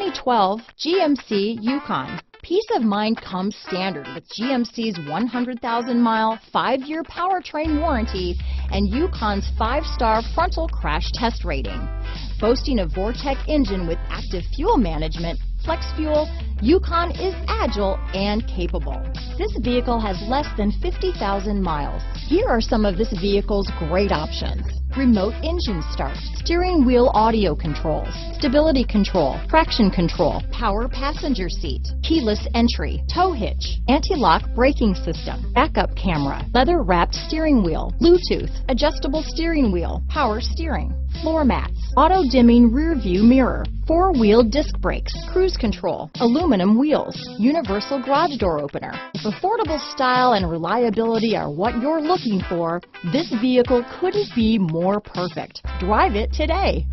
2012 GMC Yukon. Peace of mind comes standard with GMC's 100,000-mile, five-year powertrain warranty and Yukon's five-star frontal crash test rating. Boasting a Vortec engine with active fuel management, flex fuel, Yukon is agile and capable. This vehicle has less than 50,000 miles. Here are some of this vehicle's great options remote engine start, steering wheel audio controls, stability control, traction control, power passenger seat, keyless entry, tow hitch, anti-lock braking system, backup camera, leather wrapped steering wheel, Bluetooth, adjustable steering wheel, power steering, floor mats, auto dimming rear view mirror, four wheel disc brakes, cruise control, aluminum wheels, universal garage door opener. If affordable style and reliability are what you're looking for, this vehicle couldn't be more perfect. Drive it today.